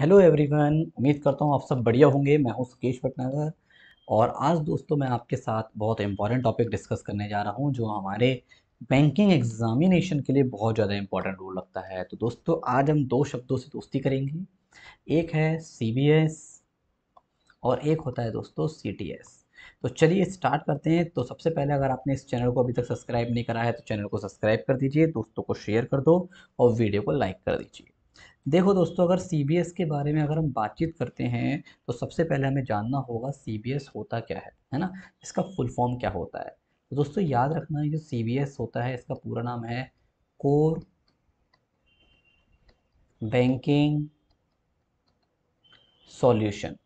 Hello everyone, उम्मीद करता हूँ आप सब बढ़िया होंगे। मैं हूँ सुकेश भटनागर और आज दोस्तों मैं आपके साथ बहुत इंपॉर्टेंट टॉपिक डिस्कस करने जा रहा हूँ, जो हमारे बैंकिंग एग्जामिनेशन के लिए बहुत ज़्यादा इंपॉर्टेंट रोल लगता है। तो दोस्तों, आज हम दो शब्दों से दोस्ती करेंगे। एक है CBS और एक होता है दोस्तों CTS तो चलिए स्टार्ट करते हैं। तो सबसे पहले अगर आपने इस चैनल को अभी तक सब्सक्राइब नहीं करा है तो चैनल को सब्सक्राइब कर दीजिए, दोस्तों को शेयर कर दो और वीडियो को लाइक कर दीजिए। देखो दोस्तों, अगर CBS के बारे में अगर हम बातचीत करते हैं तो सबसे पहले हमें जानना होगा CBS होता क्या है है ना? इसका फुल फॉर्म क्या होता है? तो दोस्तों, याद रखना जो सी होता है, इसका पूरा नाम है कोर बैंकिंग सॉल्यूशन।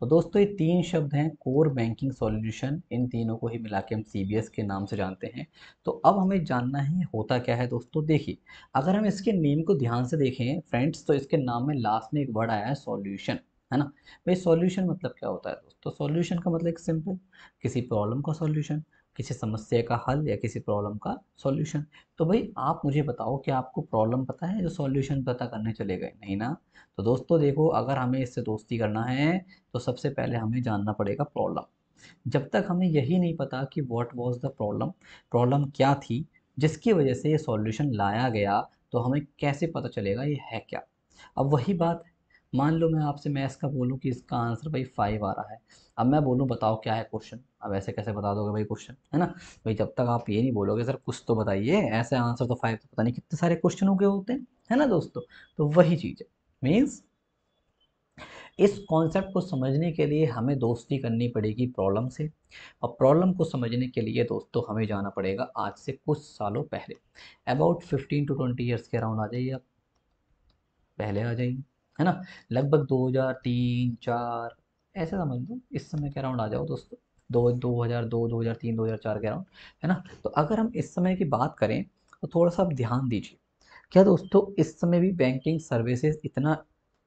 तो दोस्तों, ये तीन शब्द हैं कोर बैंकिंग सॉल्यूशन इन तीनों को ही मिला के हम CBS के नाम से जानते हैं। तो अब हमें जानना है, होता क्या है दोस्तों? देखिए, अगर हम इसके नेम को ध्यान से देखें फ्रेंड्स तो इसके नाम में लास्ट में एक वर्ड आया है सॉल्यूशन है ना? भाई सॉल्यूशन मतलब क्या होता है दोस्तों? सॉल्यूशन का मतलब एक सिंपल किसी प्रॉब्लम का सॉल्यूशन किसी समस्या का हल या किसी प्रॉब्लम का सॉल्यूशन तो भाई, आप मुझे बताओ कि आपको प्रॉब्लम पता है जो सॉल्यूशन पता करने चले गए? नहीं ना? तो दोस्तों देखो, अगर हमें इससे दोस्ती करना है तो सबसे पहले हमें जानना पड़ेगा प्रॉब्लम जब तक हमें यही नहीं पता कि what was the problem problem क्या थी, जिसकी वजह से ये सॉल्यूशन लाया गया तो हमें कैसे पता चलेगा ये है क्या? अब वही बात मान लो मैं आपसे मैथ्स का बोलूँ कि इसका आंसर भाई फाइव आ रहा है। अब मैं बोलूँ, बताओ क्या है क्वेश्चन अब ऐसे कैसे बता दोगे भाई क्वेश्चन है ना? भाई जब तक आप ये नहीं बोलोगे, सर, कुछ तो बताइए। ऐसे आंसर तो फाइव तो पता नहीं कितने सारे क्वेश्चन गए होते हैं, है ना दोस्तों? तो वही चीज़ है। मीन्स इस कॉन्सेप्ट को समझने के लिए हमें दोस्ती करनी पड़ेगी प्रॉब्लम से। और प्रॉब्लम को समझने के लिए दोस्तों हमें जाना पड़ेगा आज से कुछ सालों पहले। About fifteen to twenty years के अराउंड आ जाइए आप। पहले आ जाइए। है ना? लगभग दो हज़ार तीन, चार, ऐसे समझ लो, इस समय के अराउंड आ जाओ दोस्तों। दो दो हज़ार दो दो हज़ार तीन, दो हज़ार चार के अराउंड है ना? तो अगर हम इस समय की बात करें तो थोड़ा सा आप ध्यान दीजिए। क्या दोस्तों, इस समय भी बैंकिंग सर्विसेज़ इतना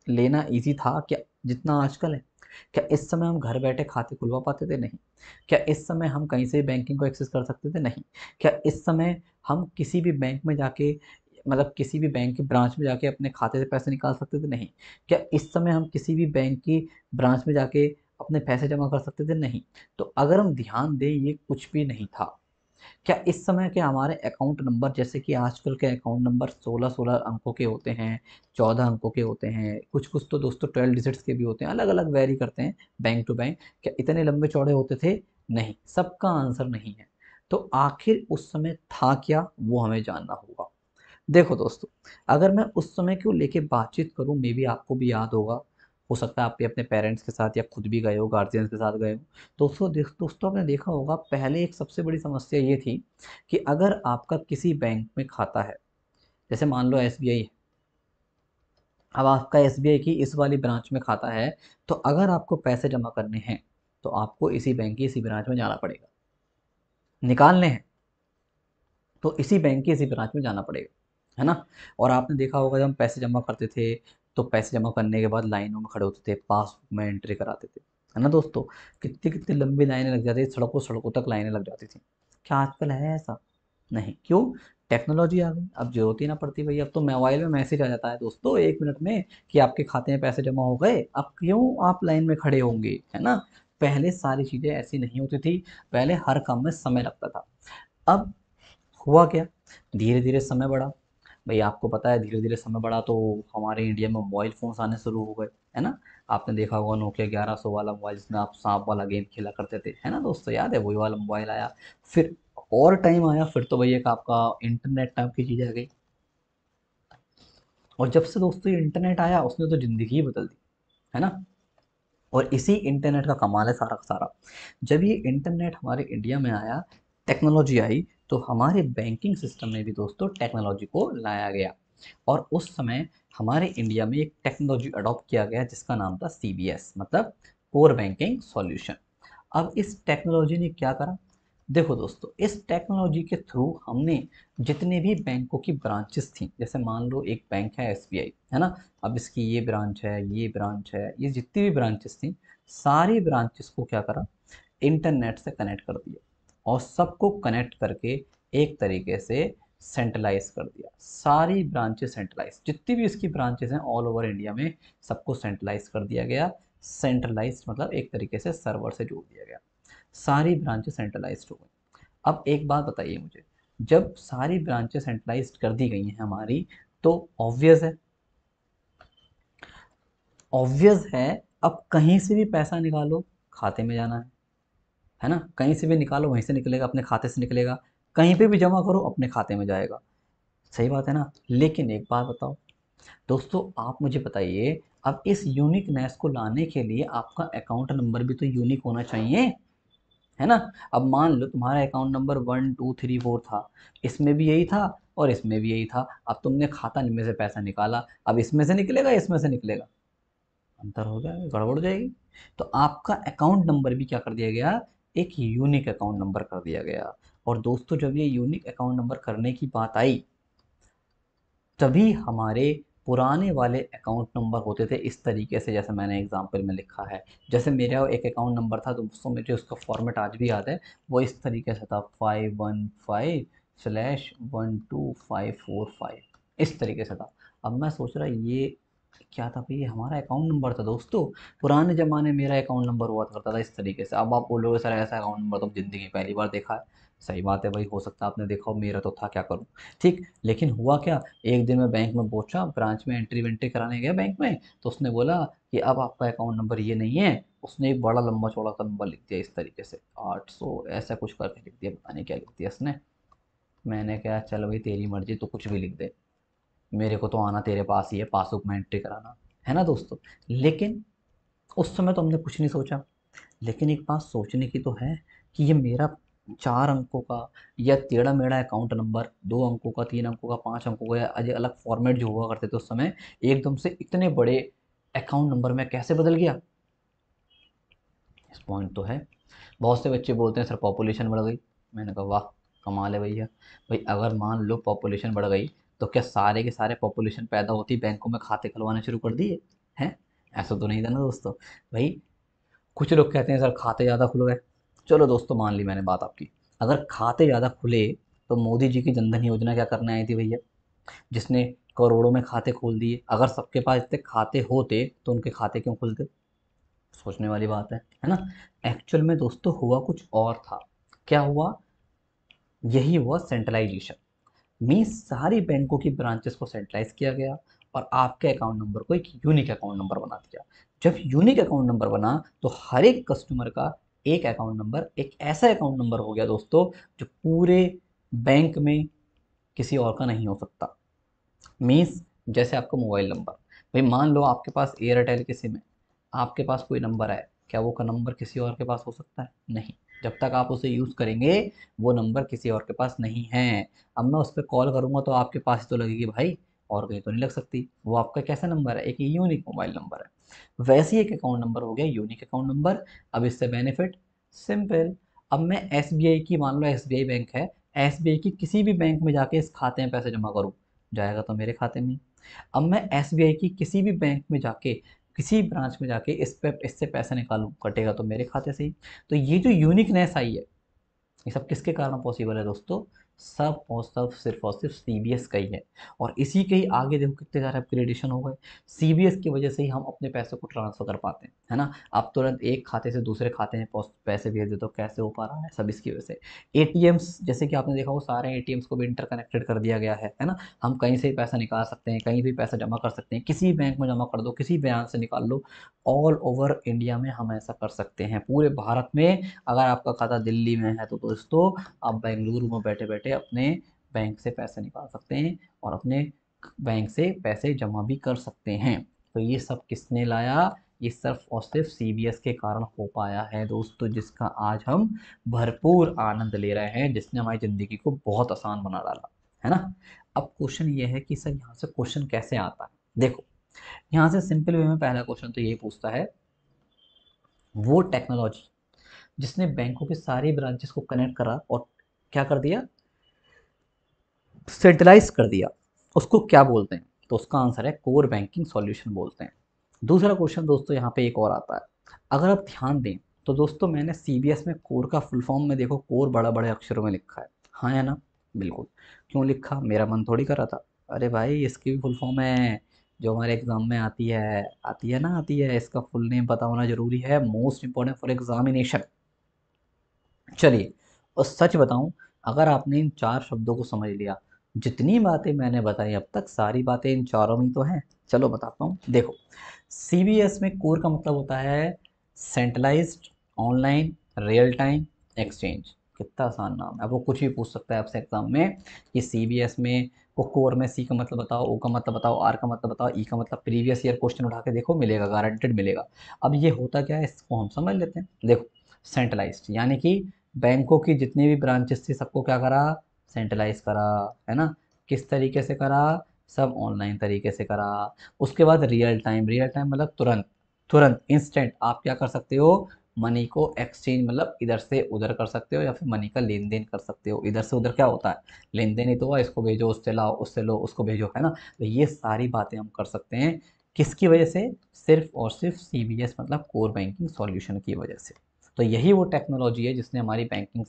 लेना इजी था क्या? जितना आजकल है। क्या इस समय हम घर बैठे खाते खुलवा पाते थे? नहीं। क्या इस समय हम कहीं से बैंकिंग को एक्सेस कर सकते थे? नहीं। क्या इस समय हम किसी भी बैंक में जाके मतलब किसी भी बैंक की ब्रांच में जाके अपने खाते से पैसे निकाल सकते थे? नहीं। क्या इस समय हम किसी भी बैंक की ब्रांच में जाके अपने पैसे जमा कर सकते थे? नहीं। तो अगर हम ध्यान दें, ये कुछ भी नहीं था। क्या इस समय के हमारे अकाउंट नंबर, जैसे कि आजकल के अकाउंट नंबर 16 16 अंकों के होते हैं 14 अंकों के होते हैं कुछ कुछ तो दोस्तों 12 डिजिट्स के भी होते हैं अलग अलग वेरी करते हैं बैंक टू बैंक, क्या इतने लंबे चौड़े होते थे? नहीं। सबका आंसर नहीं है। तो आखिर उस समय था क्या? वो हमें जानना होगा। देखो दोस्तों, अगर मैं उस समय को लेके बातचीत करूँ मे भी आपको भी याद होगा। हो सकता है आप भी अपने पेरेंट्स के साथ या खुद भी गए हो गार्जियंस के साथ गए हो। दोस्तों दोस्तों आपने देखा होगा, पहले एक सबसे बड़ी समस्या ये थी कि अगर आपका किसी बैंक में खाता है, जैसे मान लो एस है, अब आपका SBI की इस वाली ब्रांच में खाता है तो अगर आपको पैसे जमा करने हैं तो आपको इसी बैंक की इसी ब्रांच में जाना पड़ेगा। निकालने हैं तो इसी बैंक की इसी ब्रांच में जाना पड़ेगा। है ना? और आपने देखा होगा जब हम पैसे जमा करते थे तो पैसे जमा करने के बाद लाइनों में खड़े होते थे, पासबुक में एंट्री कराते थे, है ना दोस्तों? कितनी कितनी लंबी लाइनें लग जाती थी, सड़कों सड़कों तक लाइनें लग जाती थी। क्या आजकल है ऐसा? नहीं। क्यों? टेक्नोलॉजी आ गई। अब ज़रूरत ही ना पड़ती भाई। अब तो मोबाइल में मैसेज आ जाता है दोस्तों एक मिनट में कि आपके खाते में पैसे जमा हो गए। अब क्यों आप लाइन में खड़े होंगे, है ना? पहले सारी चीज़ें ऐसी नहीं होती थी। पहले हर काम में समय लगता था। अब हुआ क्या? धीरे धीरे समय बढ़ा। भाई आपको पता है धीरे धीरे समय बढ़ा तो हमारे इंडिया में मोबाइल फ़ोन्स आने शुरू हो गए, है ना? आपने देखा होगा नोकिया ग्यारह सौ वाला मोबाइल जिसमें आप सांप वाला गेम खेला करते थे, है ना दोस्तों? याद है वही वाला मोबाइल आया। फिर और टाइम आया, फिर तो भाई एक आपका इंटरनेट टाइप की चीज़ आ गई। और जब से दोस्तों इंटरनेट आया, उसने तो ज़िंदगी ही बदल दी, है ना? और इसी इंटरनेट का कमाल है सारा का सारा। जब ये इंटरनेट हमारे इंडिया में आया टेक्नोलॉजी आई तो हमारे बैंकिंग सिस्टम में भी दोस्तों टेक्नोलॉजी को लाया गया। और उस समय हमारे इंडिया में एक टेक्नोलॉजी अडॉप्ट किया गया जिसका नाम था सीबीएस मतलब कोर बैंकिंग सॉल्यूशन अब इस टेक्नोलॉजी ने क्या करा? देखो दोस्तों, इस टेक्नोलॉजी के थ्रू हमने जितने भी बैंकों की ब्रांचेस थी, जैसे मान लो एक बैंक है एसबीआई है ना? अब इसकी ये ब्रांच है, ये ब्रांच है, ये जितनी भी ब्रांचेस थी, सारी ब्रांचेस को क्या करा? इंटरनेट से कनेक्ट कर दिया। और सबको कनेक्ट करके एक तरीके से सेंट्रलाइज कर दिया। सारी ब्रांचेस सेंट्रलाइज जितनी भी इसकी ब्रांचेस हैं ऑल ओवर इंडिया में सबको सेंट्रलाइज कर दिया गया। सेंट्रलाइज मतलब एक तरीके से सर्वर से जोड़ दिया गया। सारी ब्रांचेस सेंट्रलाइज हो गई। अब एक बात बताइए मुझे, जब सारी ब्रांचेस सेंट्रलाइज कर दी गई हैं हमारी तो ऑब्वियस है। ऑब्वियस है, अब कहीं से भी पैसा निकालो, खाते में जाना है। है ना? कहीं से भी निकालो, वहीं से निकलेगा, अपने खाते से निकलेगा। कहीं पे भी जमा करो, अपने खाते में जाएगा। सही बात है ना? लेकिन एक बात बताओ। दोस्तों, आप मुझे बताइए, अब इस यूनिकनेस को लाने के लिए आपका अकाउंट नंबर भी तो यूनिक होना चाहिए, है ना? अब मान लो तुम्हारा account number one two three four था। इसमें भी यही था और इसमें भी यही था। अब तुमने खाता में से पैसा निकाला। अब इसमें से निकलेगा, इसमें से निकलेगा। अंतर हो गया, गड़बड़ जाएगी। तो आपका अकाउंट नंबर भी क्या कर दिया गया? एक यूनिक अकाउंट नंबर कर दिया गया। और दोस्तों, जब ये यूनिक अकाउंट नंबर करने की बात आई, तभी हमारे पुराने वाले अकाउंट नंबर होते थे इस तरीके से, जैसे मैंने एग्जांपल में लिखा है। जैसे मेरा एक अकाउंट नंबर था तो दोस्तों, मुझे उसका फॉर्मेट आज भी याद है। वो इस तरीके से था five one five slash one two five four five इस तरीके से था। अब मैं सोच रहा, ये क्या था भाई? हमारा अकाउंट नंबर था दोस्तों। पुराने ज़माने मेरा अकाउंट नंबर हुआ करता था इस तरीके से। अब आप बोलोगे, सर, ऐसा अकाउंट नंबर तो ज़िंदगी पहली बार देखा है। सही बात है भाई, हो सकता है आपने देखा मेरा तो था, क्या करूँ? ठीक, लेकिन हुआ क्या? एक दिन मैं बैंक में पहुँचा ब्रांच में एंट्री वेंट्री कराने गया बैंक में। तो उसने बोला कि, अब आपका अकाउंट नंबर ये नहीं है। उसने एक बड़ा लंबा चौड़ा सा नंबर लिख दिया इस तरीके से। आठ सौ, ऐसा कुछ करके लिख दिया, पता नहीं क्या लिख दिया उसने मैंने कहा, चल भाई, तेरी मर्ज़ी तो कुछ भी लिख दे। मेरे को तो आना तेरे पास ही है, पासबुक में एंट्री कराना। है ना दोस्तों? लेकिन उस समय तो हमने कुछ नहीं सोचा। लेकिन एक बात सोचने की तो है कि ये मेरा चार अंकों का या टेढ़ा मेढ़ा अकाउंट नंबर दो अंकों का, तीन अंकों का, पाँच अंकों का या अलग फॉर्मेट जो हुआ करते थे उस समय, एकदम से इतने बड़े अकाउंट नंबर में कैसे बदल गया? इस पॉइंट तो है। बहुत से बच्चे बोलते हैं, सर पॉपुलेशन बढ़ गई। मैंने कहा, वाह, कमाल है भैया। भाई, अगर मान लो पॉपुलेशन बढ़ गई तो क्या सारे के सारे पॉपुलेशन पैदा होती बैंकों में खाते खुलवाने शुरू कर दिए? हैं? ऐसा तो नहीं था ना दोस्तों। भाई, कुछ लोग कहते हैं, सर, खाते ज़्यादा खुल गए। चलो दोस्तों, मान ली मैंने बात आपकी। अगर खाते ज़्यादा खुले तो मोदी जी की जनधन योजना क्या करने आई थी भैया? जिसने करोड़ों में खाते खोल दिए। अगर सबके पास इतने खाते होते तो उनके खाते क्यों खुलते? सोचने वाली बात है है ना? एक्चुअल में दोस्तों, हुआ कुछ और था। क्या हुआ? यही हुआ सेंट्रलाइजेशन मीन्स सारी बैंकों की ब्रांचेस को सेंट्रलाइज किया गया और आपके अकाउंट नंबर को एक यूनिक अकाउंट नंबर बना दिया। जब यूनिक अकाउंट नंबर बना तो हर एक कस्टमर का एक अकाउंट नंबर एक ऐसा अकाउंट नंबर हो गया दोस्तों, जो पूरे बैंक में किसी और का नहीं हो सकता। मीन्स जैसे आपका मोबाइल नंबर भाई मान लो आपके पास एयरटेल की सिम है, आपके पास कोई नंबर है क्या वो का नंबर किसी और के पास हो सकता है? नहीं। जब तक आप उसे यूज़ करेंगे, वो नंबर किसी और के पास नहीं है। अब मैं उस पर कॉल करूँगा तो आपके पास ही तो लगेगी, भाई, और कहीं तो नहीं लग सकती। वो आपका कैसा नंबर है? एक यूनिक मोबाइल नंबर है। वैसे ही एक अकाउंट नंबर हो गया यूनिक अकाउंट नंबर अब इससे बेनिफिट सिंपल अब मैं एसबीआई की, मान लो एसबीआई बैंक है एसबीआई की किसी भी बैंक में जाके इस खाते में पैसे जमा करूँ, जाएगा तो मेरे खाते में अब मैं एसबीआई की किसी भी बैंक में जाके किसी ब्रांच में जाके इस पर इससे पैसा निकालूँ, कटेगा तो मेरे खाते से ही। तो ये जो यूनिकनेस आई है, ये सब किसके कारण पॉसिबल है दोस्तों? सब और सब सिर्फ़ और सिर्फ़ सी बी एस का ही है। और इसी के ही आगे देखो कितने सारे अपग्रेडेशन हो गए। सी बी एस की वजह से ही हम अपने पैसे को ट्रांसफ़र कर पाते हैं, है ना? आप तुरंत एक खाते से दूसरे खाते में पैसे भेज देते हो, कैसे हो पा रहा है? सब इसकी वजह से। ए टी एम्स जैसे कि आपने देखा, वो सारे ए टी एम्स को भी इंटरकनेक्टेड कर दिया गया है है ना? हम कहीं से भी पैसा निकाल सकते हैं, कहीं भी पैसा जमा कर सकते हैं, किसी बैंक में जमा कर दो, किसी ब्रांच से निकाल लो ऑल ओवर इंडिया में हम ऐसा कर सकते हैं। पूरे भारत में अगर आपका खाता दिल्ली में है तो दोस्तों, आप बेंगलुरु में बैठे बैठे अपने बैंक से पैसे निकाल सकते हैं और अपने बैंक से पैसे जमा भी कर सकते हैं। तो ये सब किसने लाया? ये सिर्फ़ और सिर्फ़ सीबीएस के कारण हो पाया है दोस्तों, जिसका आज हम भरपूर आनंद ले रहे हैं, जिसने हमारी ज़िंदगी को बहुत आसान बना डाला, है ना? अब क्वेश्चन ये है कि सर यहाँ से क्वेश्चन कैसे आता है? देखो, यहाँ से सिंपल वे में पहला क्वेश्चन तो यही पूछता है, वो टेक्नोलॉजी जिसने बैंकों के सारी ब्रांचेस को कनेक्ट करा और क्या कर दिया? सेंट्रलाइज कर दिया, उसको क्या बोलते हैं? तो उसका आंसर है कोर बैंकिंग सॉल्यूशन बोलते हैं। दूसरा क्वेश्चन दोस्तों यहाँ पे एक और आता है। अगर आप ध्यान दें तो दोस्तों मैंने सीबीएस में कोर का फुल फॉर्म में देखो कोर बड़ा बड़े अक्षरों में लिखा है। हाँ या ना? बिल्कुल। क्यों लिखा? मेरा मन थोड़ी कर रहा था। अरे भाई, इसकी भी फुल फॉर्म है, जो हमारे एग्ज़ाम में आती है आती है ना, आती है, इसका फुल नेम पता होना ज़रूरी है। मोस्ट इंपॉर्टेंट फॉर एग्जामिनेशन चलिए, और सच बताऊँ, अगर आपने इन चार शब्दों को समझ लिया जितनी बातें मैंने बताई अब तक, सारी बातें इन चारों में तो हैं। चलो बताता हूँ। देखो सीबीएस में कोर का मतलब होता है centralised online real time exchange कितना आसान नाम है। वो कुछ भी पूछ सकता है आपसे एग्ज़ाम में। कि सीबीएस में, वो कोर में सी का मतलब बताओ ओ का मतलब बताओ आर का मतलब बताओ ई का मतलब प्रीवियस ईयर क्वेश्चन उठा के देखो, मिलेगा गारंटेड मिलेगा। अब ये होता क्या है, इसको हम समझ लेते हैं। देखो सेंट्रलाइज्ड यानी कि बैंकों की जितनी भी ब्रांचेस थी, सबको क्या करा सेंट्रलाइज करा, है ना? किस तरीके से करा? सब ऑनलाइन तरीके से करा। उसके बाद रियल टाइम रियल टाइम मतलब तुरंत तुरंत, इंस्टेंट आप क्या कर सकते हो? मनी को एक्सचेंज मतलब इधर से उधर कर सकते हो या फिर मनी का लेन देन कर सकते हो। इधर से उधर क्या होता है? लेन देन ही तो हुआ, इसको भेजो, उससे लाओ, उससे लो, उसको भेजो, है ना? तो ये सारी बातें हम कर सकते हैं। किसकी वजह से? सिर्फ़ और सिर्फ़ सीबीएस मतलब कोर बैंकिंग सॉल्यूशन की वजह से। तो यही वो टेक्नोलॉजी है जिसने हमारी बैंकिंग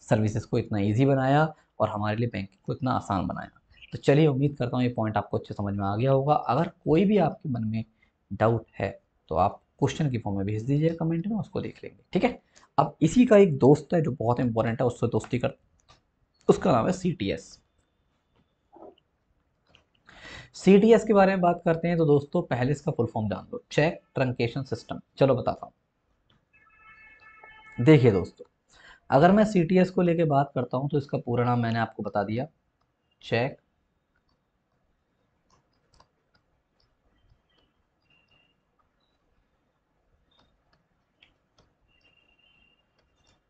सर्विसेज़ को इतना ईजी बनाया। और हमारे लिए बैंकिंग को इतना आसान बनाया। तो चलिए उम्मीद करता हूँ ये पॉइंट आपको अच्छे समझ में आ गया होगा। अगर कोई भी आपके मन में डाउट है तो आप क्वेश्चन की फॉर्म में भेज दीजिए कमेंट में, उसको देख लेंगे। ठीक है? अब इसी का एक दोस्त है जो बहुत इंपॉर्टेंट है, उससे दोस्ती कर, उसका नाम है C T S C T S के बारे में बात करते हैं तो दोस्तों, पहले इसका फुल फॉर्म जान लो। चेक ट्रंकेशन सिस्टम चलो बताता हूँ। देखिए दोस्तों अगर मैं एस को लेके बात करता हूँ तो इसका पूरा नाम मैंने आपको बता दिया। चेक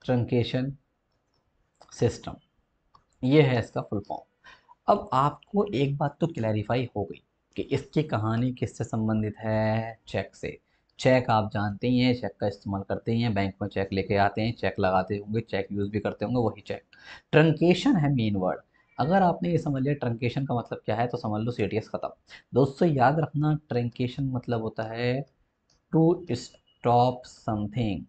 ट्रंकेशन सिस्टम ये है इसका फुल फॉर्म अब आपको एक बात तो क्लैरिफाई हो गई कि इसकी कहानी किससे संबंधित है? चेक से। चेक आप जानते ही हैं, चेक का इस्तेमाल करते ही हैं, बैंक में चेक लेके आते हैं, चेक लगाते होंगे, चेक यूज़ भी करते होंगे, वही चेक। ट्रंकेशन है मेन वर्ड। अगर आपने ये समझ लिया, ट्रंकेशन का मतलब क्या है तो समझ लो सीटीएस खत्म। दोस्तों, याद रखना, ट्रंकेशन मतलब होता है टू स्टॉप समथिंग।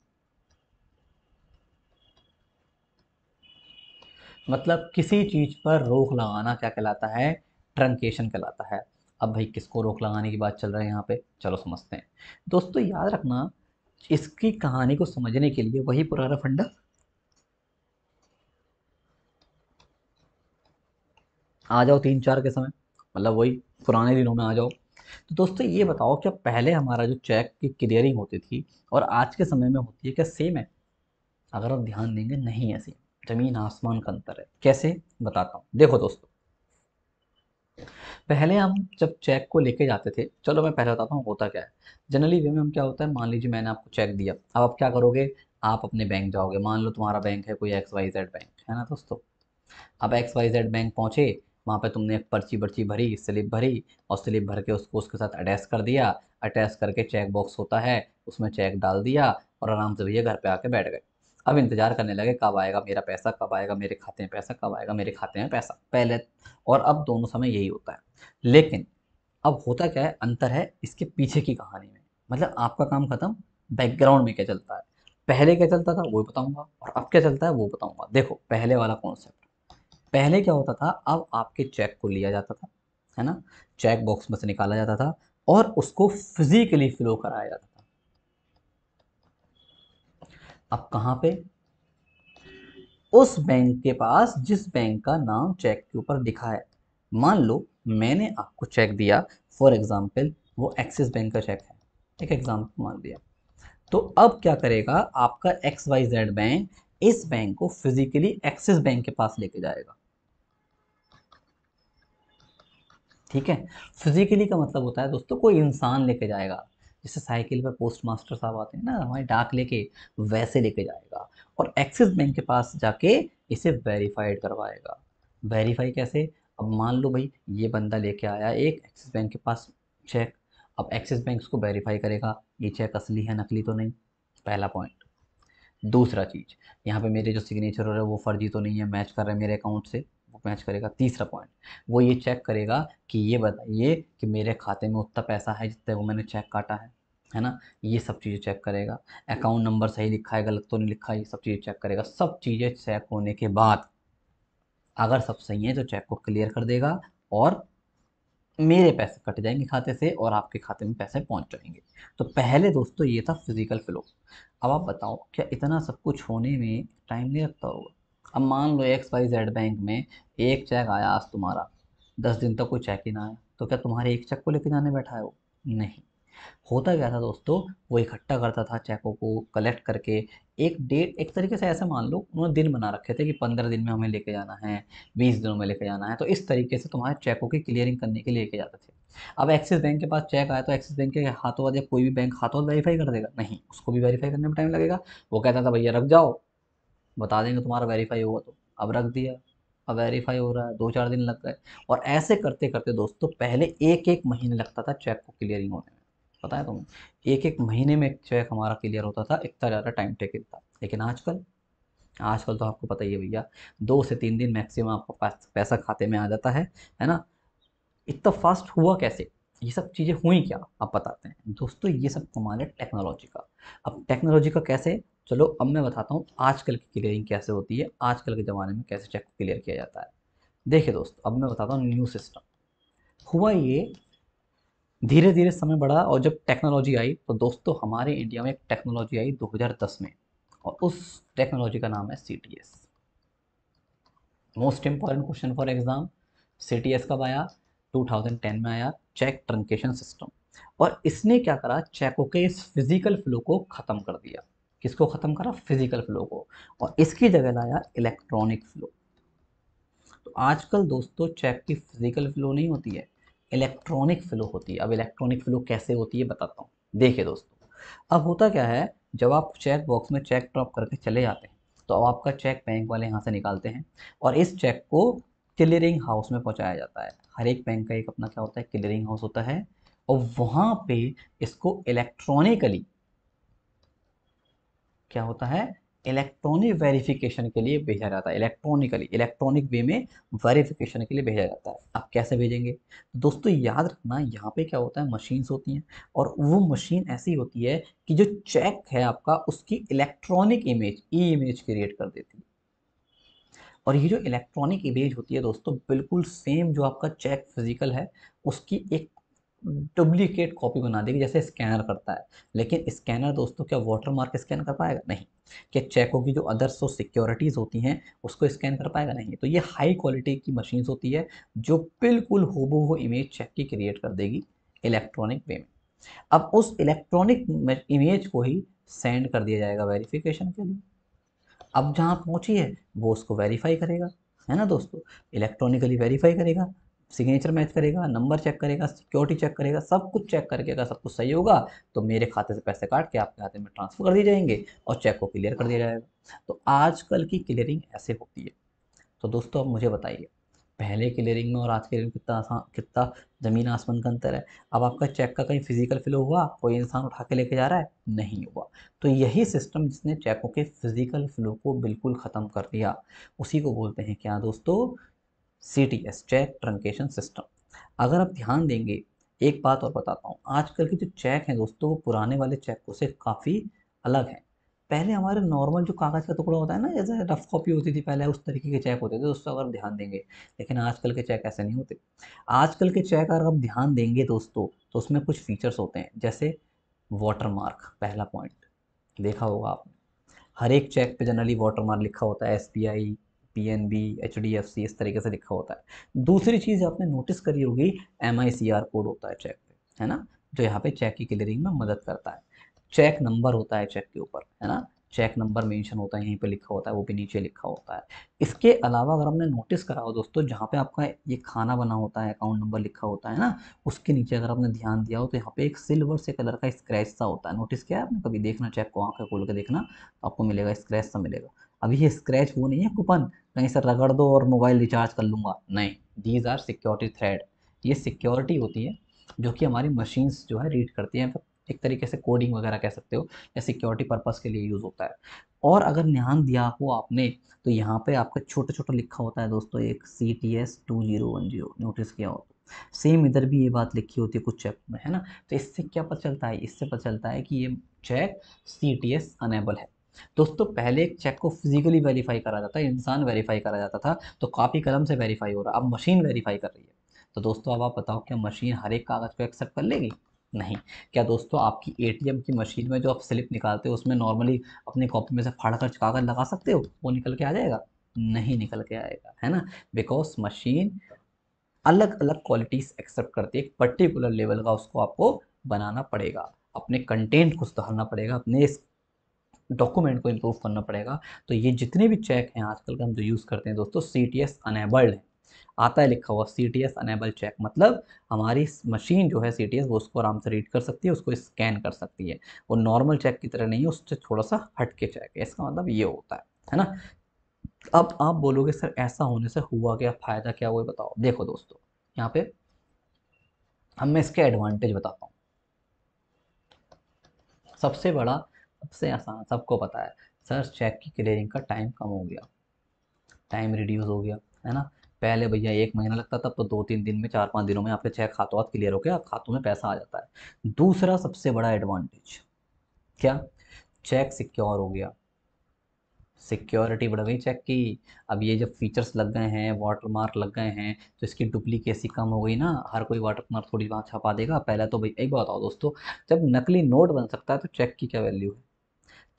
मतलब किसी चीज़ पर रोक लगाना क्या कहलाता है? ट्रंकेशन कहलाता है। अब भाई किसको रोक लगाने की बात चल रहा है यहाँ पे? चलो समझते हैं। दोस्तों, याद रखना, इसकी कहानी को समझने के लिए वही पुराना फंडा। आ जाओ तीन चार के समय मतलब वही पुराने दिनों में आ जाओ। तो दोस्तों, ये बताओ, क्या पहले हमारा जो चेक की क्लियरिंग होती थी और आज के समय में होती है, क्या सेम है? अगर आप ध्यान देंगे, नहीं सेम ज़मीन आसमान का अंतर है। कैसे? बताता हूँ। देखो दोस्तों पहले हम जब चेक को लेके जाते थे, चलो मैं पहले बताता हूँ होता क्या है। जनरली वे में हम क्या होता है? मान लीजिए मैंने आपको चेक दिया। अब आप क्या करोगे? आप अपने बैंक जाओगे। मान लो तुम्हारा बैंक है कोई एक्स वाई जेड बैंक है ना दोस्तों? अब एक्स वाई जेड बैंक पहुँचे, वहाँ पे तुमने एक पर्ची पर्ची भरी, स्लिप भरी और स्लिप भर के उसको उसके साथ अटैच कर दिया। अटैच करके चेक बॉक्स होता है, उसमें चेक डाल दिया और आराम से भैया घर पे आके बैठ गए। अब इंतज़ार करने लगे, कब आएगा मेरा पैसा, कब आएगा मेरे खाते में पैसा, कब आएगा मेरे खाते में पैसा। पहले और अब दोनों समय यही होता है। लेकिन अब होता क्या है, अंतर है इसके पीछे की कहानी में। मतलब आपका काम खत्म बैकग्राउंड में क्या चलता है? पहले क्या चलता था, वो बताऊँगा और अब क्या चलता है, वो बताऊँगा। देखो, पहले वाला कॉन्सेप्ट पहले क्या होता था, अब आपके चेक को लिया जाता था, है ना? चेक बॉक्स में से निकाला जाता था और उसको फिजिकली फ्लो कराया जाता था। अब कहाँ पे? उस बैंक के पास, जिस बैंक का नाम चेक के ऊपर दिखा है। मान लो, मैंने आपको चेक दिया फॉर एग्ज़ाम्पल वो एक्सिस बैंक का चेक है। एक एग्ज़ाम्पल मान दिया तो अब क्या करेगा? आपका एक्स वाई जेड बैंक इस बैंक को फिजिकली एक्सिस बैंक के पास लेके जाएगा। ठीक है? फिजिकली का मतलब होता है दोस्तों, कोई इंसान लेके जाएगा। जैसे साइकिल पर पोस्ट मास्टर साहब आते हैं ना, हमारे डाक लेके वैसे लेके जाएगा और एक्सिस बैंक के पास जाके इसे वेरीफाइड करवाएगा। वेरीफाई कैसे? अब मान लो भाई, ये बंदा लेके आया एक, एक्सिस बैंक के पास चेक अब एक्सिस बैंक उसको वेरीफाई करेगा, ये चेक असली है, नकली तो नहीं? पहला पॉइंट दूसरा चीज़, यहाँ पे मेरे जो सिग्नेचर हो रहा है, वो फर्जी तो नहीं है मैच कर रहे हैं मेरे अकाउंट से। मैच करेगा, तीसरा पॉइंट वो ये चेक करेगा कि ये बताइए कि मेरे खाते में उतना पैसा है जितने वो मैंने चेक काटा है है ना? ये सब चीज़ें चेक करेगा। अकाउंट नंबर सही लिखा है, गलत तो नहीं लिखा है, ये सब चीज़ें चेक करेगा। सब चीज़ें चेक होने के बाद अगर सब सही है तो चेक को क्लियर कर देगा और मेरे पैसे कट जाएँगे खाते से और आपके खाते में पैसे पहुँच जाएँगे। तो पहले दोस्तों ये था फ़िज़िकल फ्लो अब आप बताओ, क्या इतना सब कुछ होने में टाइम नहीं लगता होगा? अब मान लो एक्स वाई जेड बैंक में एक चेक आया आज तुम्हारा। दस दिन तक कोई चेक ही ना आया। तो क्या तुम्हारे एक चेक को लेके जाने बैठा है वो? नहीं। होता क्या था दोस्तों, वो इकट्ठा करता था चेकों को कलेक्ट करके। एक डेट एक तरीके से ऐसे मान लो, उन्होंने दिन बना रखे थे कि पंद्रह दिन में हमें लेके जाना है, बीस दिनों में लेके जाना है। तो इस तरीके से तुम्हारे चेकों की क्लियरिंग करने के लिए लेके जाते थे। अब एक्सिस बैंक के पास चेक आया तो एक्सिस बैंक के हाथों या कोई भी बैंक हाथों वेरीफाई कर देगा? नहीं, उसको भी वेरीफाई करने में टाइम लगेगा। वो कहता था, भैया रख जाओ। बता देंगे तुम्हारा वेरीफाई हुआ तो। अब रख दिया, अब वेरीफाई हो रहा है, दो चार दिन लग गए। और ऐसे करते करते दोस्तों पहले एक एक महीने लगता था चेक को क्लियरिंग होने में। पता है तुम्हें? एक एक महीने में एक चेक हमारा क्लियर होता था, इतना ज़्यादा टाइम टेकिंग था। लेकिन आजकल आजकल तो आपको पता ही है भैया, दो से तीन दिन मैक्सिमम आपका पैसा खाते में आ जाता है है ना? इतना फास्ट हुआ कैसे? ये सब चीज़ें हुई क्या? आप बताते हैं। दोस्तों, ये सब कमाल है टेक्नोलॉजी का। अब टेक्नोलॉजी का कैसे? चलो अब मैं बताता हूँ आजकल की क्लियरिंग कैसे होती है, आजकल के ज़माने में कैसे चेक क्लियर किया जाता है। देखिए दोस्तों, अब मैं बताता हूँ न्यू सिस्टम। हुआ ये धीरे धीरे समय बढ़ा और जब टेक्नोलॉजी आई तो दोस्तों हमारे इंडिया में एक टेक्नोलॉजी आई 2010 में और उस टेक्नोलॉजी का नाम है C T S most important question for exam C T S कब आया? 2010 में आया चेक ट्रंकेशन सिस्टम और इसने क्या करा? चेकों के इस फ़िज़िकल फ्लो को ख़त्म कर दिया। किसको ख़त्म करा? फ़िज़िकल फ्लो को। और इसकी जगह लाया इलेक्ट्रॉनिक फ्लो तो आजकल दोस्तों चेक की फ़िज़िकल फ्लो नहीं होती है इलेक्ट्रॉनिक फ्लो होती है। अब इलेक्ट्रॉनिक फ्लो कैसे होती है बताता हूँ। देखिए दोस्तों, अब होता क्या है, जब आप चेक बॉक्स में चेक ड्रॉप करके चले जाते हैं तो अब आपका चेक बैंक वाले यहाँ से निकालते हैं और इस चेक को क्लियरिंग हाउस में पहुँचाया जाता है। हर एक बैंक का एक अपना क्या होता है क्लियरिंग हाउस होता है और वहाँ पे इसको इलेक्ट्रॉनिकली क्या होता है? इलेक्ट्रॉनिक वेरिफिकेशन के लिए भेजा जाता है। इलेक्ट्रॉनिकली इलेक्ट्रॉनिक वे में वेरिफिकेशन के लिए भेजा जाता है। आप कैसे भेजेंगे? दोस्तों, याद रखना, यहाँ पे क्या होता है? मशीन्स होती हैं। और वो मशीन ऐसी होती है कि जो चेक है आपका, उसकी electronic image E image create कर देती है। और ये जो इलेक्ट्रॉनिक इमेज होती है दोस्तों, बिल्कुल सेम जो आपका चेक फ़िज़िकल है, उसकी एक डुप्लीकेट कॉपी बना देगी जैसे स्कैनर करता है। लेकिन स्कैनर दोस्तों क्या वाटर मार्क स्कैन कर पाएगा? नहीं। क्या चेकों की जो अदर सो सिक्योरिटीज़ होती हैं, उसको स्कैन कर पाएगा? नहीं। तो ये हाई क्वालिटी की मशीन्स होती है, जो बिल्कुल होबो हो इमेज चेक की क्रिएट कर देगी इलेक्ट्रॉनिक वे में। अब उस इलेक्ट्रॉनिक इमेज को ही सेंड कर दिया जाएगा वेरिफिकेशन के लिए। अब जहाँ पहुँची है, वो उसको वेरीफाई करेगा। है ना दोस्तों? इलेक्ट्रॉनिकली वेरीफाई करेगा। सिग्नेचर मैच करेगा नंबर चेक करेगा सिक्योरिटी चेक करेगा सब कुछ चेक करके अगर सब कुछ सही होगा तो मेरे खाते से पैसे काट के आपके खाते में ट्रांसफ़र कर दिए जाएँगे और चेक को क्लियर कर दिया जाएगा। तो आजकल की क्लियरिंग ऐसे होती है। तो दोस्तों अब मुझे बताइए पहले क्लियरिंग में और आज क्लियरिंग में कितना आसान कितना ज़मीन आसमान का अंतर है? अब आपका चेक का कहीं फ़िज़िकल फ्लो हुआ कोई इंसान उठा के लेके जा रहा है? नहीं हुआ। तो यही सिस्टम जिसने चेकों के फ़िज़िकल फ्लो को बिल्कुल ख़त्म कर दिया उसी को बोलते हैं क्या दोस्तों? C T S cheque truncation system अगर आप ध्यान देंगे, एक बात और बताता हूँ। आजकल के जो चेक हैं दोस्तों, वो पुराने वाले चेकों से काफ़ी अलग हैं। पहले हमारे नॉर्मल जो कागज़ का टुकड़ा होता है ना जैसे रफ कॉपी होती थी पहले, उस तरीके के चेक होते थे, दोस्तों, अगर ध्यान देंगे। लेकिन आजकल के चेक ऐसे नहीं होते। आजकल के चेक अगर आप ध्यान देंगे दोस्तों तो उसमें कुछ फीचर्स होते हैं, जैसे वाटर मार्क पहला पॉइंट देखा होगा आपने। हर एक चेक पे जनरली वाटर मार्क लिखा होता है S B I P N B H D F C इस तरीके से लिखा होता है। दूसरी चीज़ आपने नोटिस करी होगी M I C R code होता है चेक पे, है ना? जो यहाँ पे चेक की क्लियरिंग में मदद करता है। चेक नंबर होता है चेक के ऊपर, है ना? चेक नंबर मेंशन होता है, यहीं पे लिखा होता है, वो भी नीचे लिखा होता है। इसके अलावा अगर हमने नोटिस करा हो दोस्तों, जहाँ पे आपका ये खाना बना होता है अकाउंट नंबर लिखा होता है ना, उसके नीचे अगर आपने ध्यान दिया हो तो यहाँ पे एक सिल्वर से कलर का स्क्रैच सा होता है। नोटिस किया आपने? कभी देखना चेक को आँखें खोल के देखना तो आपको मिलेगा स्क्रैच सा मिलेगा। अभी ये स्क्रैच वो नहीं है कूपन कहीं से रगड़ दो और मोबाइल रिचार्ज कर लूँगा। नहीं दीज आर सिक्योरिटी थ्रेड ये सिक्योरिटी होती है, जो कि हमारी मशीन्स जो है रीड करती हैं। एक तरीके से कोडिंग वगैरह कह सकते हो, या सिक्योरिटी पर्पज़ के लिए यूज़ होता है। और अगर ध्यान दिया हो आपने तो यहाँ पे आपका छोटा छोटा लिखा होता है दोस्तों, एक C T S two zero one zero notice किया हो तो। सेम इधर भी ये बात लिखी होती है कुछ चेक में, है ना? तो इससे क्या पता चलता है? इससे पता चलता है कि ये cheque C T S enable है। दोस्तों, पहले एक चेक को फिजिकली वेरीफाई करा जाता है, इंसान वेरीफाई करा जाता था तो कापी कलम से वेरीफाई हो रहा अब मशीन वेरीफाई कर रही है। तो दोस्तों, अब आप बताओ, क्या मशीन हर एक कागज़ को एक्सेप्ट कर लेगी? नहीं। क्या दोस्तों, आपकी एटीएम की मशीन में जो आप स्लिप निकालते हो, उसमें नॉर्मली अपनी कॉपी में से फाड़ कर कागज़ लगा सकते हो? वो निकल के आ जाएगा? नहीं निकल के आएगा, है ना? बिकॉज़ मशीन अलग अलग क्वालिटीज़ एक्सेप्ट करती है। एक पर्टिकुलर लेवल का उसको आपको बनाना पड़ेगा। अपने कंटेंट को सुधारना पड़ेगा। अपने डॉक्यूमेंट को इम्प्रूव करना पड़ेगा। तो ये जितने भी चेक हैं आजकल का हम जो यूज़ करते हैं दोस्तों सी टी एस अनेबल्ड आता है लिखा हुआ C T S enable cheque मतलब हमारी मशीन जो है सी टी एस वो उसको आराम से रीड कर सकती है, उसको स्कैन कर सकती है। वो नॉर्मल चेक की तरह नहीं है, उससे थोड़ा सा हट के चेक है। इसका मतलब ये होता है है ना? अब आप बोलोगे, सर, ऐसा होने से हुआ क्या? फ़ायदा क्या वो बताओ। देखो दोस्तों, यहाँ पे हम मैं इसके एडवांटेज बताता हूँ। सबसे बड़ा सबसे आसान, सबको पता है। सर चेक की क्लियरिंग का टाइम कम हो गया। टाइम रिड्यूस हो गया, है ना? पहले भैया एक महीना लगता था तो दो तीन दिन में चार पाँच दिनों में आपके चेक खातों हाथ क्लियर हो गया, खातों में पैसा आ जाता है। दूसरा सबसे बड़ा एडवांटेज क्या? चेक सिक्योर हो गया। सिक्योरिटी बढ़ गई चेक की। अब ये जब फीचर्स लग गए हैं वाटर मार्क लग गए हैं तो इसकी डुप्लीकेसी कम हो गई ना। हर कोई वाटर मार्क थोड़ी वहाँ छपा देगा। पहले तो भाई एक बात बताओ दोस्तों, जब नकली नोट बन सकता है तो चेक की क्या वैल्यू है?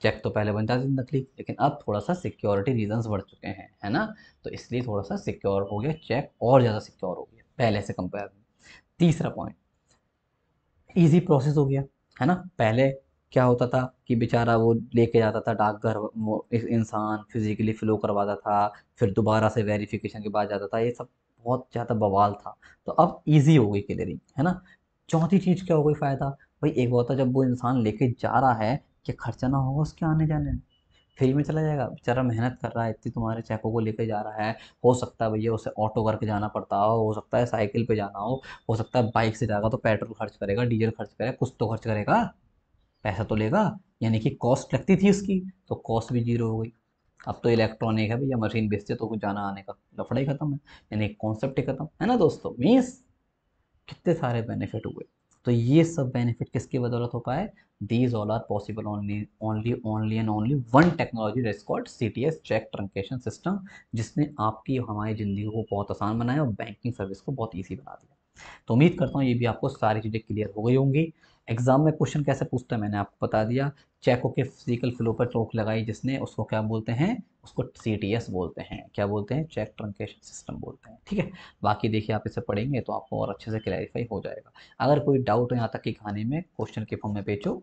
चेक तो पहले बनता थी नकली लेकिन अब थोड़ा सा सिक्योरिटी रीजंस बढ़ चुके हैं, है ना? तो इसलिए थोड़ा सा सिक्योर हो गया चेक और ज़्यादा सिक्योर हो गया, पहले से कंपेयर में तीसरा पॉइंट ईजी प्रोसेस हो गया, है ना? पहले क्या होता था कि बेचारा वो लेके जाता था डाकघर इंसान फिजिकली फ्लो करवाता था, फिर दोबारा से वेरिफिकेशन के बाद जाता था, ये सब बहुत ज़्यादा बवाल था। तो अब इजी हो गई क्लियरिंग है ना? चौथी चीज़ क्या हो गई फ़ायदा? भाई एक बात जब वो इंसान लेके जा रहा है कि खर्चा ना होगा उसके आने जाने में। फ्री में चला जाएगा। बेचारा मेहनत कर रहा है, इतनी तुम्हारे चेकों को लेकर जा रहा है। हो सकता है भैया उसे ऑटो करके जाना पड़ता हो हो सकता है साइकिल पे जाना हो हो सकता है बाइक से जाएगा तो पेट्रोल खर्च करेगा, डीजल खर्च करेगा, कुछ तो खर्च करेगा। पैसा तो लेगा। यानी कि कॉस्ट लगती थी उसकी तो कॉस्ट भी ज़ीरो हो गई। अब तो इलेक्ट्रॉनिक है भैया, मशीन बेचते तो कुछ जाना आने का। लफड़ा ही खत्म है। यानी कॉन्सेप्ट ही खत्म। है ना दोस्तों? मीन्स कितने सारे बेनिफिट हुए। तो ये सब बेनिफिट किसकी बदौलत हो पाए? These all are possible only only only and only one technology रेस्कॉर्ड C T S cheque truncation system जिसने आपकी हमारी ज़िंदगी को बहुत आसान बनाया और बैंकिंग सर्विस को बहुत ईजी बना दिया। तो उम्मीद करता हूँ ये भी आपको सारी चीज़ें क्लियर हो गई होंगी। एग्ज़ाम में क्वेश्चन कैसे पूछता है? मैंने आपको बता दिया। चेकों के फ़िज़िकल फ्लो पर चौक लगाई जिसने, उसको क्या बोलते हैं? उसको सीटीएस बोलते हैं। क्या बोलते हैं? चेक ट्रंकेशन सिस्टम बोलते हैं। ठीक है? बाकी देखिए आप इसे पढ़ेंगे तो आपको और अच्छे से क्लैरिफाई हो जाएगा। अगर कोई डाउट हो यहाँ तक कि कहानी में क्वेश्चन के फॉर्म में भेजो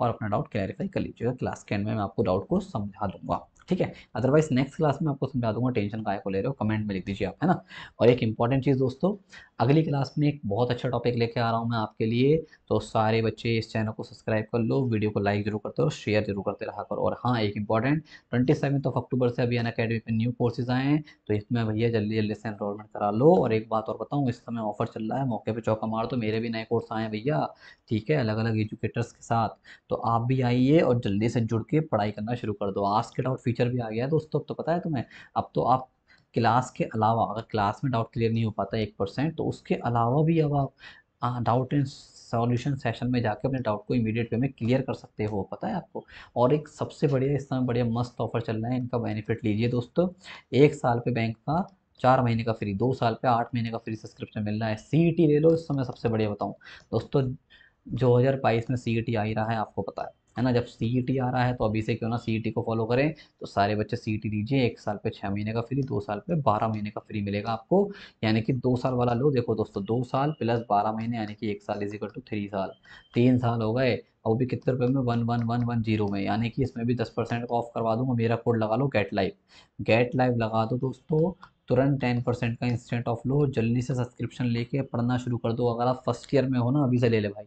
और अपना डाउट क्लैरिफाई कर लीजिएगा। क्लास के एंड में मैं आपको डाउट को समझा दूँगा। ठीक है? अदरवाइज़ नेक्स्ट क्लास में आपको समझा दूँगा। टेंशन काय को ले रहे हो? कमेंट में लिख दीजिए आप, है ना? और एक इंपॉर्टेंट चीज़ दोस्तों अगली क्लास में एक बहुत अच्छा टॉपिक लेके आ रहा हूँ मैं आपके लिए। तो सारे बच्चे इस चैनल को सब्सक्राइब कर लो, वीडियो को लाइक ज़रूर करते हो शेयर ज़रूर करते रहा करो। और हाँ एक important twenty seven of October से अभी अन अकेडमी पे न्यू कोर्सेज आए हैं तो इसमें भैया जल्दी जल्दी से एनरोलमेंट करा लो। और एक बात और बताऊँ, इस समय ऑफ़र चल रहा है, मौके पर चौका मार दो, मेरे भी नए कोर्स आए हैं भैया, ठीक है अलग अलग एजुकेटर्स के साथ। तो आप भी आइए और जल्दी से जुड़ के पढ़ाई करना शुरू कर दो। आज के डाउट फीचर भी आ गया है, दोस्तों, अब तो पता है तुम्हें, अब तो आप क्लास के अलावा अगर क्लास में डाउट क्लियर नहीं हो पाता एक परसेंट तो उसके अलावा भी अब आप डाउट इन सॉल्यूशन सेशन में जाकर अपने डाउट को इमीडिएट वे में क्लियर कर सकते हो, पता है आपको? और एक सबसे बढ़िया, इस समय बढ़िया मस्त ऑफ़र चल रहा है, इनका बेनिफिट लीजिए दोस्तों। एक साल पे बैंक का चार महीने का फ्री दो साल पे आठ महीने का फ्री सब्सक्रिप्शन मिल रहा है। सी ले लो, इस समय सबसे बढ़िया बताऊँ। दोस्तों जो हज़ार बाईस में सी आ ही रहा है, आपको पता है। है ना? जब सी आ रहा है तो अभी से क्यों ना सी को फॉलो करें। तो सारे बच्चे सी दीजिए। एक साल पे छः महीने का फ्री दो साल पे बारह महीने का फ्री मिलेगा आपको। यानी कि दो साल वाला लो। देखो दोस्तों, दो साल प्लस बारह महीने, यानी कि एक साल इजिकल टू थ्री साल। तीन साल हो गए। और भी कितने रुपये में? One one one one zero में। यानी कि इसमें भी दस परसेंट ऑफ़ करवा दूँगा। मेरा कोड लगा लो गेट लाइव गेट लाइव लगा दो दोस्तों। तुरंत टेन परसेंट का इंस्टेंट ऑफ़ लो। जल्दी से सब्सक्रिप्शन लेके पढ़ना शुरू कर दो। अगर आप फ़र्स्ट ईयर में हो ना, अभी से ले ले भाई।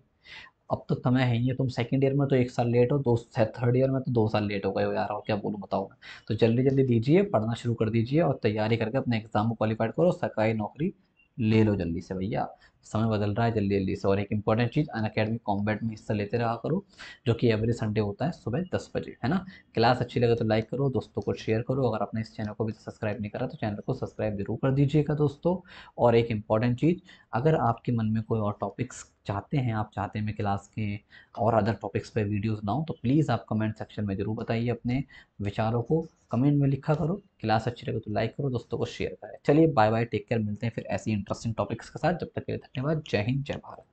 अब तो समय है ही है तुम सेकंड ईयर में तो एक साल लेट हो, दो थर्ड ईयर में तो दो साल लेट हो गए हो यार, और क्या बोलूँ बताओ मैं। तो जल्दी जल्दी दीजिए, पढ़ना शुरू कर दीजिए और तैयारी करके अपने एग्ज़ाम को क्वालिफाइड करो, सरकारी नौकरी ले लो जल्दी से भैया। समय बदल रहा है जल्दी जल्दी से और एक इंपॉर्टेंट चीज़ अन अकेडमी कॉम्बैट में हिस्सा लेते रहा करो, जो कि एवरी संडे होता है सुबह दस बजे, है ना? क्लास अच्छी लगे तो लाइक करो, दोस्तों को शेयर करो, अगर आपने इस चैनल को भी सब्सक्राइब नहीं करा तो चैनल को सब्सक्राइब ज़रूर कर दीजिएगा दोस्तों। और एक इंपॉर्टेंट चीज़, अगर आपके मन में कोई और टॉपिक्स चाहते हैं, आप चाहते हैं मैं क्लास के और अदर टॉपिक्स पे वीडियोस बनाऊँ तो प्लीज़ आप कमेंट सेक्शन में ज़रूर बताइए अपने विचारों को। कमेंट में लिखा करो क्लास अच्छी लगे तो लाइक करो, दोस्तों को शेयर करें। चलिए बाय बाय टेक केयर मिलते हैं फिर ऐसी इंटरेस्टिंग टॉपिक्स के साथ। जब तक के लिए धन्यवाद, जय हिंद, जय भारत।